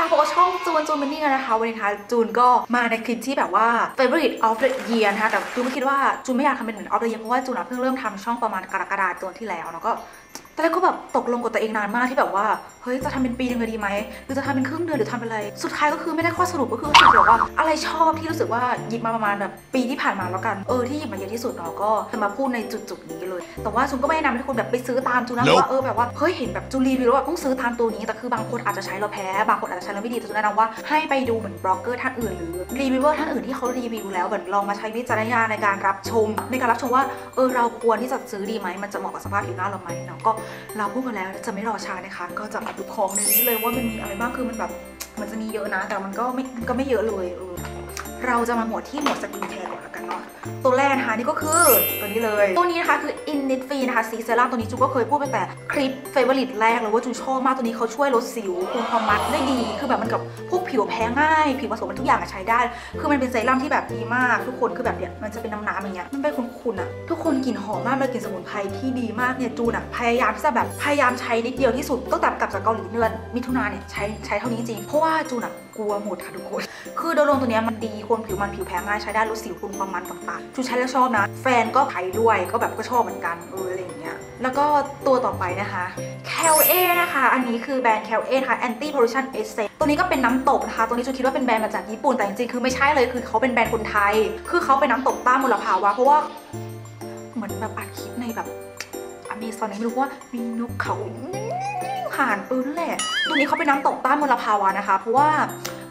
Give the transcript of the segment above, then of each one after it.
ค่ะพบกับช่องจูนจูนมันนี่กันนะคะ วันนี้นะคะจูนก็มาในคลิปที่แบบว่า favorite of the year นะคะ แต่จูนไม่คิดว่าจูนไม่อยากทำเป็นเหมือน of the year เพราะว่าจูนเพิ่งเริ่มทำช่องประมาณกรกฎาคมที่แล้วแล้วก็ ตอนแรกก็แบบตกลงกับตัวเองนานมากที่แบบว่า เฮ้ย จะทำเป็นปีนึงเลยดีไหมหรือจะทำเป็นครึ่งเดือนหรือทำเป็นอะไร สุดท้ายก็คือไม่ได้ข้อสรุปก็คือรู้สึกว่าอะไรชอบที่รู้สึกว่าหยิบมาประมาณแบบปีที่ผ่านมาแล้วกัน เออที่หยิบมาเยอะที่สุดเนาะก็จะมาพูดในจุดๆนี้เลย แต่ว่าจูนก็ไม่แนะนำให้คุณแบบไปซื้อตามจูนนะเพราะว่าเออแบบว่า เฮ้ย เห็นแบบจูนรีวิวแล้วแบบต้องซื้อตามตัวนี้ แต่คือบางคนอาจจะใช้แล้วแพ้ บางคนอาจจะใช้แล้วไม่ดี แต่จูนแนะนำว่าให้ไปดูเหมือนบล็อกเกอร์ท่านอื่นหรือรีวิวเวอร์ท่านอื่นที่เขารีวิวแล้วเหมือนลองมาใช้วิจารณญาณในการรับชม ในการรับชมว่า เออเราควรที่จะซื้อดีไหมมันจะเหมาะกับสภาพผิวหน้าเราไหมเนาะก็เราพูดมาแล้วจะไม่รอช้านะคะ ก็จะมาดูของในนี้เลยว่ามันมีอะไรบ้างคือมันแบบมันจะมีเยอะนะ แต่มันก็ไม่ก็ไม่เยอะเลยเออ เราจะมาหมวดที่หมวด skincare ก่อนแล้วกันเนาะตัวแรกนะคะนี่ก็คือตัวนี้เลย ตัวนี้นะคะคือ Innisfree นะคะ Seed Serum ตัวนี้จูนก็เคยพูดไปแต่คลิป favorite แรกเลยว่าจูนชอบมากตัวนี้เขาช่วยลดสิวคุมความมันได้ดี คือแบบมันกับพวกผิวแพ้ง่าย ผิวผสมมันทุกอย่างอะใช้ได้ คือมันเป็นเซรั่มที่แบบดีมากทุกคนคือแบบเนี้ยมันจะเป็นน้ำๆอย่างเงี้ยมันเป็นขุ่นๆอะทุกคนกลิ่นหอมมากเลยกลิ่นสมุนไพรที่ดีมากเนี่ยจูนอะพยายามที่จะแบบพยายามใช้นิดเดียวที่สุดตั้งแต่กลับจากเกาหลีเดือนมิถุนาเนี่ยใช้ใช้เท่านี้จริงเพราะว่าจูนอะ กลัวหมดค่ะทุกคน คือโดยรวมตัวนี้มันดีคนผิวมันผิวแพ้ง่ายใช้ได้ลดสิวคุมความมันต่างๆจูใช้แล้วชอบนะ แฟนก็ใช้ด้วยก็แบบก็ชอบเหมือนกันเอออะไรอย่างเงี้ยแล้วก็ตัวต่อไปนะคะ c a l a นะคะ อันนี้คือแบรนด์ c a l a นะคะ Anti Pollution Essence ตัวนี้ก็เป็นน้ำตกนะคะ ตัวนี้จูคิดว่าเป็นแบรนด์มาจากญี่ปุ่นแต่จริงๆคือไม่ใช่เลยคือเขาเป็นแบรนด์คนไทย คือเขาเป็นน้ำตกต้านมลภาวะเพราะว่าเหมือนแบบอัดคลิปในแบบอเมซอนไม่รู้ว่ามีนกเขา ผ่านเออนั่นแหละ ตัวนี้เขาเป็นน้ำตกต้านมลภาวะนะคะ เพราะว่า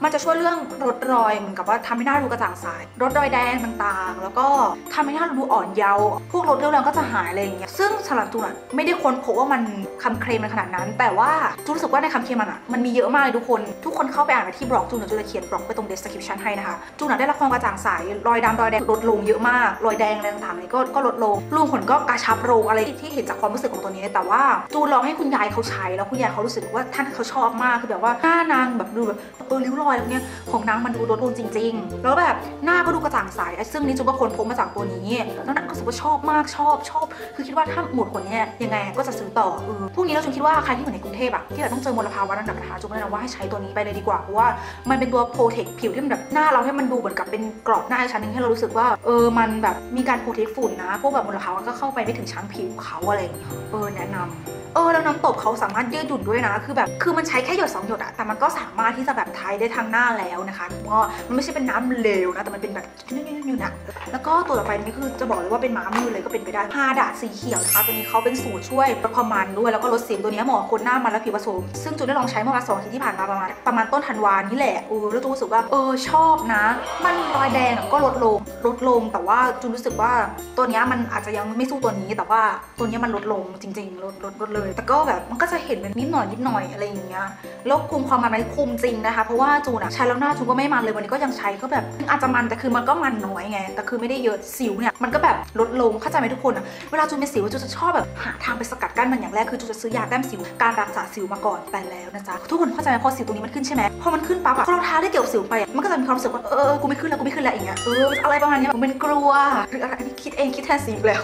มันจะช่วยเรื่องลดรอยเหมือนกับว่าทำให้หน้าดูกระจ่างใสลดรอยแดงต่างๆ แล้วก็ทำให้หน้าดูอ่อนเยาว์พวกลดเรี่ยวแรงก็จะหายอะไรอย่างเงี้ยซึ่งสำหรับจูนอะไม่ได้ค้นพบว่ามันคำเคลมมันขนาดนั้น แต่ว่าจูนรู้สึกว่าในคำเคลมมันอะมันมีเยอะมากเลยทุกคนทุกคนเข้าไปอ่านที่บล็อกจูนเดี๋ยวจูนจะเขียนบล็อกไปตรง description ให้นะคะจูนอะได้รับความกระจ่างใสรอยดำรอยแดงลดลงเยอะมากรอยแดงอะไรต่างๆนี่ก็ก็ลดลงรูขุมขนก็กระชับลงอะไรที่เห็นจากความรู้สึกของตัวนี้ แต่ว่าจูนลองให้คุณยายเขาใช้แล้วคุณยายเขารู้สึกว่าท่านเขาชอบมากคือแบบว่าหน้านางแบบดูแบบเออริ้วรอยอะไรเนี้ของนางมันดูลดลงจริง ๆ แล้วแบบหน้าก็ดูกระจ่างใสไอ้ซึ่งนี่จูนก็คนพบมาจากตัวนี้แล้วนางก็รู้สึกว่าชอบมากชอบชอบ คือคิดว่าถ้าหมดคนนี้ยังไงก็จะซื้อต่อเออพวกนี้เราจูนคิดว่าใครที่อยู่ในกรุงเทพอะที่แบบต้องเจอมลภาวะระดับนะคะจูนแนะนำว่าให้ใช้ตัวนี้ไปเลยดีกว่าเพราะว่ามันเป็นตัวโปรเทคผิวที่มันแบบหน้าเราให้มันดูเหมือนกับเป็นกรอบหน้าอีกชั้นหนึงให้เรารู้สึกว่าเออมันแบบมีการโปรเทคฝุ่นนะพวกแบบมลภาวะก็เข้าไปไม่ถึงชั้นผิวเขาอะไรอย่างเงี้ยเออแนะนำเออแล้วน้ำตบเขาสามารถยืดหยุ่นด้วยนะ คือแบบคือมันใช้แค่หยดสองหยดอะแต่มันก็สามารถที่จะแบบใช้ได้ทางหน้าแล้วนะคะก็มันไม่ใช่เป็นน้ำเหลวนะแต่มันเป็นแบบยุ่นๆๆนะแล้วก็ตัวต่อไปนี่คือจะบอกเลยว่าเป็นม้ามือเลยก็เป็นไปได้ฮาดะสีเขียวนะคะตัวนี้เขาเป็นสูตรช่วยลดความมันด้วยแล้วก็ลดสิวตัวนี้เหมาะคนหน้ามันและผิวผสมซึ่งจูนได้ลองใช้เมื่อวันสองอาทิตย์ที่ผ่านมาประมาณประมาณต้นธันวานี่แหละเออแล้วจูนรู้สึกว่าเออชอบนะ มันรอยแดงก็ลดลงลดลงแต่ว่าจูนรู้สึกว่าตัวนี้มันอาจจะยังไม่สู้ตัวนี้แต่ว่าตัวนี้มันลดลงจริง ๆ ลดลดลดเลย แต่ก็แบบมันก็จะเห็นเป็นนิดหน่อยนิดหน่อยอะไรอย่างเงี้ยแล้วคุมความมันไหมคุมจริงนะคะ เพราะว่าจนอะใช้แล้วหน้าจูนก็ไม่มันเลยวันนี้ก็ยังใช้ก็แบบอาจจะมันแต่คือมันก็มันน้อยไง แต่คือไม่ได้เยอะสิวเนี่ยมันก็แบบลดลงเข้าใจไหมทุกคนอะเวลาจูนเป็นสิวจูนจะชอบแบบหาทางไปสกัดกั้นมันอย่างแรกคือจูนจะซื้อยาแต้มสิวการรักษาสิวมาก่อนแต่แล้วนะจ๊ะทุกคนเข้าใจไหมพอสิวตรงนี้มันขึ้นใช่ไหมพอมันขึ้นปั๊บอะพอเราทาได้เกี่ยวสิวไปมันก็จะมีความรู้สึกว่าเออกูไม่ขึ้นแล้วกูไม่ขึ้นแล้วอย่างเงี้ยเอออะไรประมาณนี้ผมเป็นกลัวหรืออะไรนนี้คิดเองคิดแทนสิวแล้ว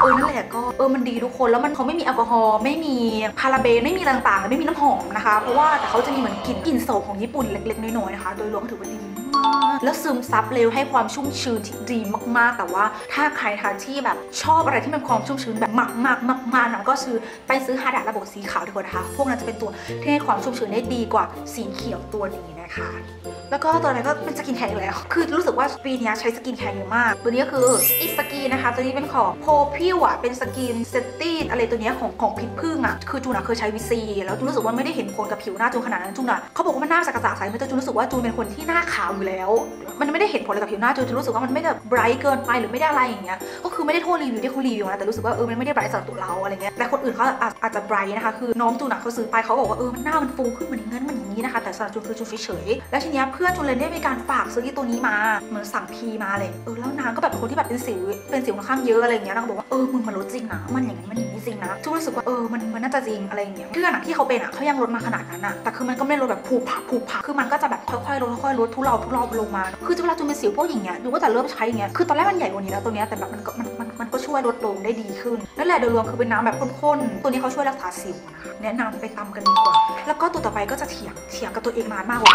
เออนั่นแหละก็เออมันดีทุกคนแล้วมันเขาไม่มีแอลกอฮอล์ไม่มีพาราเบนไม่มีต่างๆไม่มีน้ำหอมนะคะ เพราะว่าแต่เขาจะมีเหมือนกลิ่นกลิ่นโสมของญี่ปุ่นเล็กๆน้อยๆนะคะ โดยรวมถือว่าดีมากแล้วซึมซับเร็วให้ความชุ่มชื้นที่ดีมากๆ แต่ว่าถ้าใครนะคะที่แบบชอบอะไรที่มันความชุ่มชื้นแบบมากๆมากๆนะก็ซื้อไปซื้อ Hada Labo สีขาวดีกว่านะคะพวกนั้นจะเป็นตัวที่ให้ความชุ่มชื้นได้ดีกว่าสีเขียวตัวนี้นะคะ แล้วก็ตัวนี้ก็เป็น skincare อีกแล้ว คือรู้สึกว่าปีนี้ใช้ skincare เยอะมาก ตัวนี้ก็คือ It's Skin นะคะ ตัวนี้เป็นของโพพิวอะเป็นสกินเซตตี้อะไรตัวนี้ของของพิษพึ่งอะคือจูนอะเคยใช้วิซีแล้วจูนรู้สึกว่าไม่ได้เห็นผลกับผิวหน้าจูนขนาดนั้นจูนอะเขาบอกว่ามันหน้าจะกระจ่าใสไม่แต่จูนรู้สึกว่าจูนเป็นคนที่หน้าขาวอยู่แล้ว มันไม่ได้เห็นผลอะไรกับผิวหน้าจูนจูนรู้สึกว่ามันไม่ได้ไบรท์เกินไปหรือไม่ได้อะไรอย่างเงี้ยก็คือไม่ได้โทษรีวิวที่เขารีวิวนะแต่รู้สึกว่าเออมันไม่ได้ไบรท์สำหรับตัวเราอะไรเงี้ยแต่คนอื่นเขาอาจอาจจะไบรท์นะคะคือน้องจูนอะเขาซื้อไปเขาบอกว่าเออมันหน้ามันฟูขึ้นเหมือนอย่างนั้นเหมือนอย่างนี้นะคะแต่สำหรับจูนคือจูนเฉยๆแล้วทีเนี้ยเพื่อนจูนเลยได้มีการฝากซื้อที่ตัวนี้มาเหมือนสั่งพีมาเลยเออแล้วนางก็แบบเป็นคนที่แบบเป็นสิวเป็นสิวค่อนข้างเยอะอะไรอย่างเงี้ยนางก็บอกว่าเออมึงมันลดจริงนะมันอย่างนี้มันอย่างนี้จริงนะจูนรู้สึกว่าเออมันมันน่าจะจริงอะไรอย่างเงี้ยเพื่อนอะที่เขาเป็นอะเขายังลดมาขนาดนั้นอะแต่คือมันก็ไม่ได้ลดแบบผูกผักผูกผักคือมันก็จะแบบค่อยๆลดค่อยๆลดทุเลาทุรอบลงมา คือเวลาจูนเป็นสิวพวกอย่างเงี้ยจูนก็จะเริ่มใช้อย่างเงี้ย คือตอนแรกมันใหญ่กว่านี้แล้วตัวเนี้ยแต่แบบมันก็มันมันมันก็ช่วยลดลงได้ดีขึ้น นั่นแหละโดยรวมคือเป็นน้ำแบบข้นๆ ตัวนี้เขาช่วยรักษาสิวนะคะแนะนำไปตำกันดีกว่า แล้วก็ตัวต่อไปก็จะเถียงเถียงกับตัวเองนานมากว่า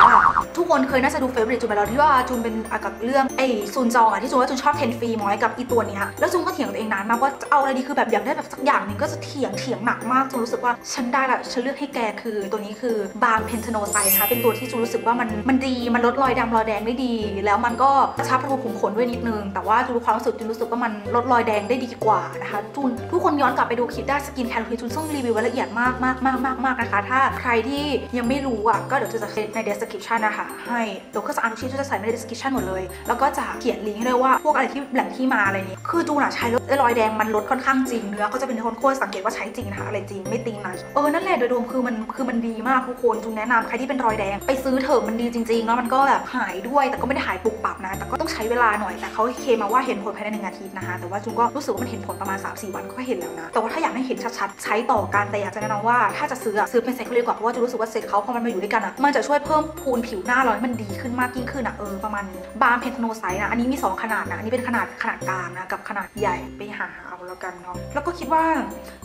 ทุกคนเคยน่าจะดูเฟเวอร์จูนไปแล้วที่ว่าจูนเป็นกับเรื่องไอ้ซุนจองอะที่จูนว่าจูนชอบเทนฟีมอยกับอีตัวเนี้ยแล้วจูนก็เถียงกับตัวเองนานมากว่าเอาอะไรดีคือแบบอยากได้แบบสักอย่างหนึงก็จะเถียงเถียงหนักมากจูนรู้สึกว่าฉันได้ละฉันเลือกให้แกคือตัวนี้คือบางเพนทโนไซนะคะเป็นตัวที่จูนรู้สึกว่ามันมันดีมันลดรอยดำรอยแดงได้ดี แล้วมันก็กระชับรูขุมขนด้วยนิดนึง แต่ว่าจูนรู้ความรู้สึกจูนรู้สึกว่ามันลดรอยแดงได้ดีกว่านะคะจูนทุกคนย้อนกลับไปดูคลิปได้สกินแคร์ทูจูนซึ่งรีวิวไว้ละเอียดมากมากมากมากนะคะ ถ้าใครที่ยังไม่รู้อะก็เดี๋ยวจูนจะเซตใน description นะคะให้เดี๋ยวก็จะอ่านทุกชิ้นจูนจะใส่ใน description หมดเลย แล้วก็จะเขียนลิงก์ให้ด้วยว่าพวกอะไรที่แหล่งที่มาอะไรนี้คือจูนอะใช้แล้วรอยแดงมันลดค่อนข้างจริงเนื้อก็จะเป็นเนื้อข้นๆสังเกตว่าใช้จริงนะคะอะไรจริงไม่ติงนะเออนั่นแหละโดยรวมคือมันคือมันดีมากทุกคนจูนแนะนำใครที่เป็นรอยแดง ไปซื้อเถอะมันดีจริงๆแล้วมันก็แบบหายด้วยแต่ก็ไม่ได้หายปุบปับนะ แต่ก็ต้องใช้เวลาหน่อยแต่เขาเคมาว่าเห็นผลภายในหนึ่งอาทิตย์นะคะแต่ว่าจูนก็รู้สึกว่ามันเห็นผลประมาณ3-4วันก็เห็นแล้วนะแต่ว่าถ้าอยากให้เห็นชัดๆใช้ต่อกันแต่อยากจะแนะนำว่าถ้าจะซื้อซื้อเป็นเซ็ตเขาเลยกว่าเพราะว่าจะรู้สึกว่าเซตเขาพอมันมาอยู่ด้วยกันอะมันจะช่วยเพิ่มพูนผิวหน้าเราให้มันดีขึ้นมากยิ่งขึ้นอะเออประมาณนี้ Balm Panthensoside นะอันนี้มีสองขนาดนะอันนี้เป็นขนาดขนาดกลางนะกับขนาดใหญ่ไปหา แล้วกันเนาะแล้วก็คิดว่า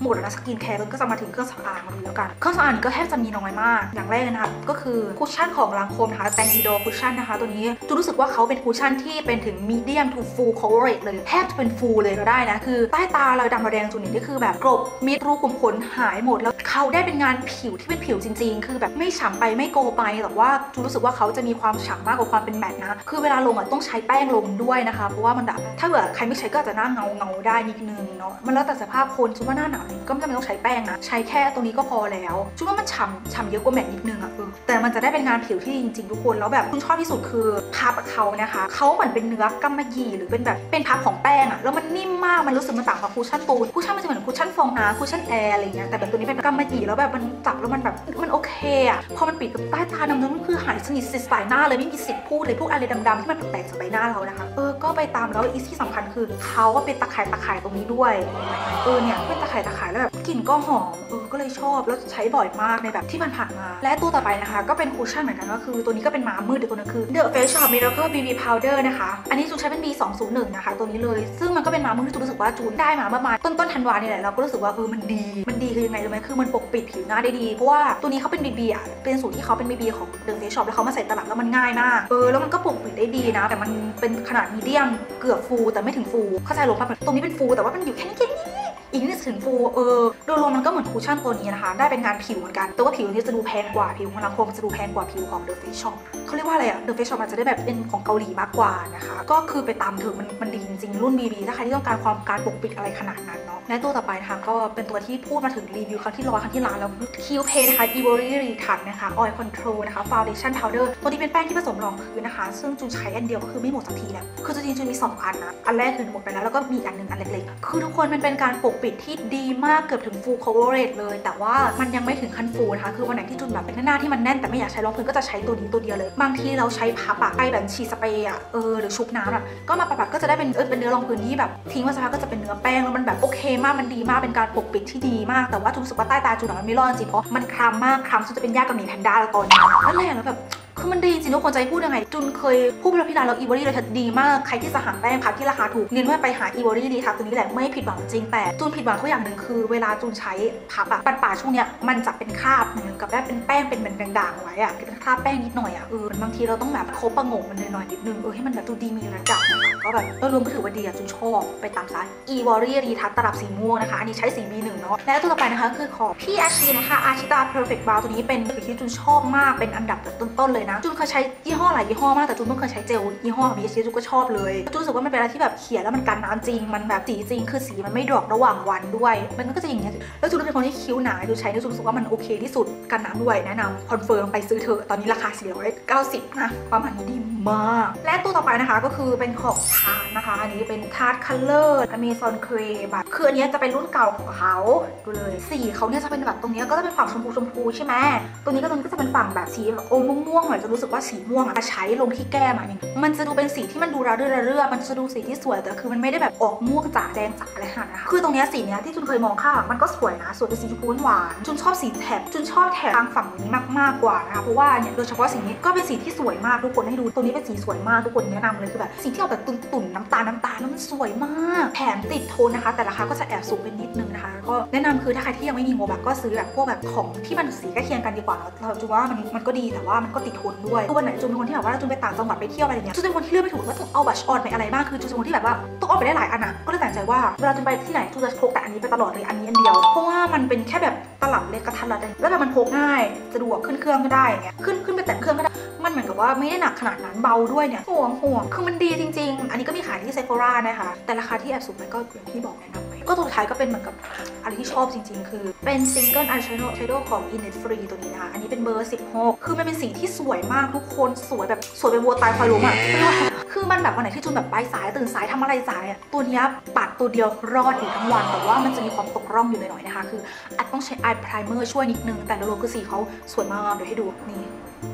หมดแล้วนะ skincare ก็จะมาถึงเครื่องสำอางมาดูแล้วกันเครื่องสำอางก็แทบจะมีน้อยมาก อย่างแรกนะคะก็คือ cushion ของ Lancôme นะคะ Teint Idole cushion นะคะ ตัวนี้จูรู้สึกว่าเขาเป็นคุชชั่นที่เป็นถึงมีเดียมทูฟูล coverage เลยแทบจะเป็น full เลยก็ได้นะคือใต้ตาเราดำเราแดงจูนี่นี่คือแบบกลบมิดรูขุมขนหายหมดแล้วเขาได้เป็นงานผิวที่เป็นผิวจริง ๆ คือแบบไม่ฉ่ำไปไม่ glow ไปแต่ว่าจูรู้สึกว่าเขาจะมีความฉ่ำมากกว่าความเป็น matte นะคือเวลาลงอะต้องใช้แป้งลงด้วยนะคะ เพราะว่ามันแบบถ้าเกิดใครไม่ใช้ก็จะหน้าเงาเงาได้นิดนึงเนาะมันแล้วแต่สภาพคนจูว่าหน้าหนาวนี่ก็ไม่จำเป็นต้องใช้แป้งนะ ใช้แค่ตรงนี้ก็พอแล้วจูว่ามันฉ่ำฉ่ำเยอะกว่า matte นิดนึงอะเออแต่มันจะได้เป็นงานผิวที่ดีจริงๆทุกคนแล้วแบบจูนชอบที่สุดคือpuff เขานะคะเขาเหมือนเป็นเนื้อกำมะหยี่หรือเป็นแบบเป็น puff ของแป้งอะแล้วมันนิ่มมากมันรู้สึกมันต่างกับ cushion ปูน cushion มันจะเหมือน cushion ฟองน้ำ cushion air อะไรเงี้ยแต่แบบตัวนี้เป็นกำมะหยี่แล้วแบบมันจับแล้วมันแบบมันโอเคอะพอมันปิดกับใต้ตาดำนั้นมันคือหายสนิทสิสายหน้าเลยไม่มีสิทธิ์พูดเลยพวกอะไรดำๆที่มันแปลกๆจากใบหน้าเรานะคะเออก็ไปตามแล้วอีที่สำคัญคือเขาก็เป็นตาข่ายตาข่ายตรงนี้ด้วยเออเนี่ยเป็นตาข่ายตาข่ายแล้วแบบกลิ่นก็หอมเอ ก็เลยชอบแล้วใช้บ่อยมากในแบบที่ผ่านๆมา และตัวต่อไปนะคะ ก็เป็น cushion เหมือนกันก็คือ ตัวนี้ก็เป็นม้ามืดเดี๋ยวตัวนึงคือ The Face Shop Miracle BB Powder นะคะ อันนี้จูใช้เป็น B201 นะคะตัวนี้เลย ซึ่งมันก็เป็นม้ามืดที่จูรู้สึกว่าจูได้มาเมื่อมาณต้นต้นธันวาเนี่ยแหละเราก็รู้สึกว่าเออมันดี มันดีคือยังไงรู้ไหมคือมันปกปิดผิวหน้าได้ดี เพราะว่าตัวนี้เขาเป็น BB อะเป็นสูตรที่เขาเป็น BB ของ The Face Shop แล้วเขามาใส่ตลับแล้วมันง่ายมากเออแล้วมันก็ปกปิดได้ดีนะ แต่มันเป็นขนาด medium เกือบ full แต่ไม่ถึง full เข้าใจลงป่ะตรงนี้เป็น full แต่ว่ามันอยู่แค่นี้ อีกนิดถึง full เออโดยรวมมันก็เหมือน cushion ตัวนี้นะคะ ได้เป็นงานผิวเหมือนกัน แต่ว่าผิวนี้จะดูแพงกว่าผิวของ Lancôme จะดูแพงกว่าผิวของ The Face Shop เขาเรียกว่าอะไรอะ The Face Shop อาจจะได้แบบเป็นของเกาหลีมากกว่านะคะ ก็คือไปตามเถอะมันมันดีจริงๆรุ่น BB ถ้าใครที่ต้องการความการปกปิดอะไรขนาดนั้นเนาะ และตัวต่อไปนะคะก็เป็นตัวที่พูดมาถึงรีวิวครั้งที่ร้อยครั้งที่ล้านแล้วคิวเพนะคะ Ivory Retouch นะคะ Oil Control นะคะ Foundation Powder ตัวนี้เป็นแป้งที่ผสมรองพื้นนะคะ ซึ่งจูนใช้อันเดียวก็คือไม่หมดสักทีแล้วคือจริงๆจูนมีสองอันนะอันแรกคือหมดไปแล้วแล้วก็มีอันหนึ่งอันเล็กๆคือทุกคนมันเป็นการปกปิดที่ดีมากเกือบถึง full coverage เลย แต่ว่ามันยังไม่ถึงขั้น full นะคะคือวันไหนที่จุนแบบเป็นหน้าที่มันแน่นแต่ไม่อยากใช้รองพื้นก็จะใช้ตัวนี้ตัวเดียวเลย บางทีเราใช้พับอะไปแบบฉีดสเปรย์อะเออหรือชุบน้ำอะก็มาปัดๆก็จะได้เป็นเออเป็นเนื้อรองพื้นที่แบบทิ้งไว้สักพักก็จะเป็นเนื้อแป้งแล้วมันแบบโอเคมากมันดีมากเป็นการปกปิดที่ดีมากแต่ว่าจุนรู้สึกว่าใต้ตาจุนอะมันไม่รอดจริงเพราะมันคล้ำมากคล้ำจนจะเป็นยากกับหมีแพนด้าแล้วตอนนี้นั่นแหละแล้วแบบ คือมันดีจริงทุกคนจะพูดยังไง จุนเคยพูดไปแล้วพี่ร้านแล้วอีเวอรี่เลยดีมาก ใครที่จะหาแป้งพับที่ราคาถูกเน้นว่าไปหาอีเวอรี่ดีทักตัวนี้แหละไม่ผิดหวังจริงแต่จุนผิดหวังเขาอย่างหนึ่งคือเวลาจุนใช้พับอะปัดป่าช่วงเนี้ยมันจะเป็นคราบเหมือนกับได้เป็นแป้งเป็นเหมือนด่างๆไว้อะเป็นคราบแป้งนิดหน่อยอะเออบางทีเราต้องแบบโคบประงงมันหน่อยๆนิดนึงเออให้มันแบบดูดีมีระดับนะคะก็แบบเออรวมก็ถือว่าดีอะจุนชอบไปตามซ้าอีวอรี่ดีทักตลับสีม่วงนะคะ อันนี้ใช้สี B1 เนาะและตัวต่อไปนะคะคือของพี่อาชีนะคะอาชิตา perfect brow ตัวนี้เป็นสีที่จุนชอบมากเป็นอันดับต้นๆเลยนะจุนเคยใช้ยี่ห้อหลายยี่ห้อมากแต่จูนเพิ่งเคยใช้เจลยี่ห้อของ BHC จูนก็ชอบเลยจูนรู้สึกว่ามันเป็นอะไรที่แบบเขียนแล้วมันกันน้ำจริงมันแบบสีจริงคือสีมันไม่ drop ระหว่างวันด้วย มันก็จะอย่างเงี้ยแล้วจูนเป็นคนที่คิ้วหนาจูนใช้แล้วจูนรู้สึกว่ามันโอเคที่สุดกันน้ำด้วยแนะนำ confirm ไปซื้อเถอะตอนนี้ราคา490นะประมาณนี้ดีมาก และตัวต่อไปนะคะก็คือเป็นของทานนะคะ อันนี้เป็น Tarte Color Amazonian Clay แบบคืออันนี้จะเป็นรุ่นเก่าของเขาดูเลยสีเขาเนี่ยจะเป็นแบบตรงนี้ก็จะเป็นฝั่งชมพูชมพูใช่ไหมตัวนี้ก็ตรงนี้ก็จะเป็นฝั่งแบบสีแบบอมม่วงๆหอนจะรู้สึกว่าสีม่วงอะใช้ลงที่แก้มอะอย่างมันจะดูเป็นสีที่มันดูระเรื่อระเรื่อมันจะดูสีที่สวยแต่คือมันไม่ได้แบบออกม่วงจ๋าแดงจ๋าอะไรขนาดนะคะคือตรงเนี้ยสีเนี้ยที่จุนเคยมองข้างหลังมันก็สวยนะสวยเป็นสีชมพูหวานจุนชอบสีแถบจุนชอบแถบทางฝั่งนี้มากมากกว่านะคะเพราะว่าเนี่ยโดยเฉพาะสีนี้ก็เป็นสีที่สวยมากทุกคนให้ดูตรงนี้เป็นสีสวยมากทุกคนแนะนำเลยคือแบบสีที่ออกแบบตุ่นๆน้ำตาลน้ำตาลแล้วมันสวยมากแถมติดโทนนะคะ แต่ราคาก็จะแอบสูงเป็นนิดนึงนะคะก็แนะนำคือถ้าใครที่ยังไม่มีโมบักก็ซื้อแบบพวกแบบของที่มันสีใกล้เคียงกันดีกว่าเนอะเราจูว่ามันมันก็ดีแต่ว่ามันก็ติดทนด้วยคือวันไหนจูนเป็นคนที่แบบว่าจูนไปต่างจังหวัดไปเที่ยวอะไรอย่างเงี้ยจูนเป็นคนที่เลือกไม่ถูกว่าต้องเอาบัชออนไปอะไรบ้างคือจูนเป็นคนที่แบบว่าต้องเอาไปได้หลายอันอะก็เลยตัดใจว่าเวลาจูนไปที่ไหนจูนจะพกแต่อันนี้ไปตลอดเลยอันนี้อันเดียว เพราะว่ามันเป็นแค่แบบตลับเล็กกระทัดรัดเองแล้วแบบมันพกง่ายสะดวกขึ้นเครื่องก็ได้อย่างเงี้ยขึ้นขึ้นไปแต่เครื่องก็ได้มันเหมือนกับว่าไม่ได้หนักขนาดนั้นเบาด้วยเนี่ยห่วงห่วงคือมันดีจริง ๆ อันนี้ก็มีขายที่เซฟ h รานะคะแต่ราคาที่แอบสูงไปก็อย่างที่บอกนะนำไป ก็ตัวท้ายก็เป็นเหมือนกับอะไรที่ชอบจริง ๆ คือ เป็น single eyeshadow shadow ของ Innisfree ตัวนี้นะคะ อันนี้เป็นเบอร์ 16 คือมันเป็นสีที่สวยมากทุกคนสวยแบบสวยเป็นวัวตายควายล้มอะรู้ว่าคือมันแบบวันไหนที่จุนแบบไปสายตื่นสายทำอะไรสายอะตัวนี้ปัดตัวเดียวรอดอยู่ทั้งวัน แต่ว่ามันจะมีความตกร่องอยู่หน่อยๆนะคะ คืออาจต้องใช้ eye primer ช่วยนิดนึงแต่โดยรวมคือสีเขาสวยมากเดี๋ยวให้ดูนี่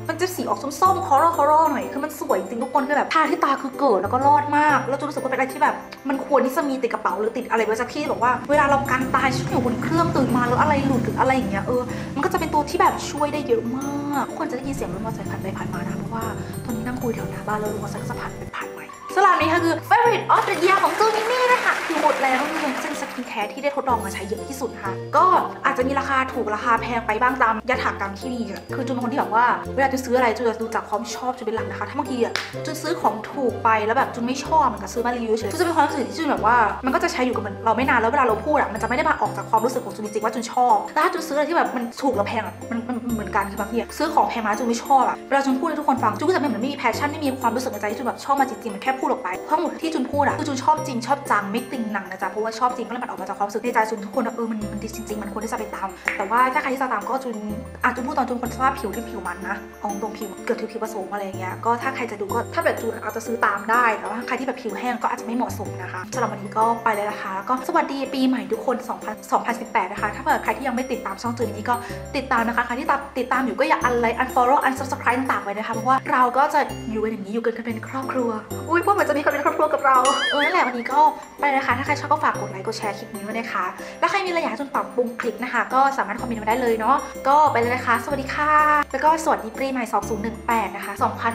มันจะสีออกส้มๆ coral coral หน่อย คือมันสวยจริงทุกคนคือแบบทาที่ตาคือเกิดแล้วก็รอดมาก แล้วจูรู้สึกว่าเป็นอะไรที่แบบ มันควรที่จะมีติดกระเป๋าหรือติดอะไรไว้สักที่แบบว่า เวลาเรากันตายชุดอยู่บนเครื่องตื่นมาแล้วอะไรหลุดหรืออะไรอย่างเงี้ย เออ มันก็จะเป็นตัวที่แบบช่วยได้เยอะมากทุกคนจะได้ยินเสียงรถมอเตอร์ไซค์ผ่านไปผ่านมานะ เพราะว่าตอนนี้นั่งคุยแถวหน้าบ้านแล้วรถมอเตอร์ไซค์ก็จะผ่านไปผ่านไปสำหรับนี้ค่ะคือ favorite of the year ของจูนี่นี่นะคะคือหมดแล้วนี่เป็นซึ่ง skincare ที่ได้ทดลองมาใช้เยอะที่สุดนะคะก็อาจจะมีราคาถูกราคาแพงไปบ้างตามยถากรรมที่มีอะคือจูนเป็นคนที่แบบว่าเวลาจะซื้ออะไรจูจะดูจากความชอบจูเป็นหลักนะคะถ้าบางทีอะจูซื้อของถูกไปแล้วแบบจูไม่ชอบมันก็ซื้อมารีวิวเฉยจูจะเป็นความรู้สึกที่จูแบบว่ามันก็จะใช้อยู่กับมันเราไม่นานแล้วเวลาเราพูดอะมันจะไม่ได้มาออกจากความรู้สึกของจูจริงๆว่าจูชอบแต่ถ้าจูซื้ออะไรที่แบบมันถูกแล้วแพงอะมันมันเหมือนกันคือบางทีซื้อของแพงมาจูไม่ชอบอะเวลาจูพูดให้ทุกคนฟังจูก็จะไม่เหมือนไม่มี passion ไม่มีความรู้สึกในใจที่จูแบบชอบมาจริงๆมันแค่พูดออกไปเพราะหมดที่จูพูดอะคือจูชอบจริงชอบจังไม่ติงนังนะจ๊ะเพราะว่าชอบจริงก็เลยมันออกมาจากความรู้สึกในใจจูทุกคนเออมันมันดีจริงๆ มันควรที่จะไปตาม แต่ว่าถ้าใครที่จะตามก็จูนอาจจะพูดตอนจูนคนสภาพผิวที่ผิวมันนะเอาตรงผิวเกิดผิวผิวผสมอะไรอย่างเงี้ยก็ถ้าใครจะดูก็ถ้าแบบจูนอาจจะซื้อตามได้แต่ว่าใครที่แบบผิวแห้งก็อาจจะไม่เหมาะสมนะคะสำหรับวันนี้ก็ไปเลยนะคะแล้วก็สวัสดีปีใหม่ทุกคน2000 2018 นะคะ ถ้าเกิดใครที่ยังไม่ติดตามช่องจูนนี้ก็ติดตามนะคะใครที่ตามติดตามอยู่ก็อย่า unlike unfollow unsubscribe ต่างๆไว้นะคะเพราะว่าเราก็จะอยู่กันอย่างนี้อยู่กันเป็นครอบครัวอุ้ยพวกมือนจะมีคนเป็นครอบครัวกับเราเออนั่นแหละวันนี้ก็ไปเลยนะคะถ้าใครชอบก็ฝากกดไลค์กดแชร์คลิปนี้ด้วยนะคะ แล้วใครมีอะไรอยากจนปรับปรุงคลิปนะคะ ก็สามารถคอมเมนต์มาได้เลยเนาะ ก็ไปเลยนะคะ สวัสดีค่ะ แล้วก็สวัสดีปีใหม่ 2018 นะคะ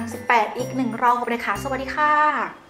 2018 อีกหนึ่งรอบเลยค่ะสวัสดีค่ะ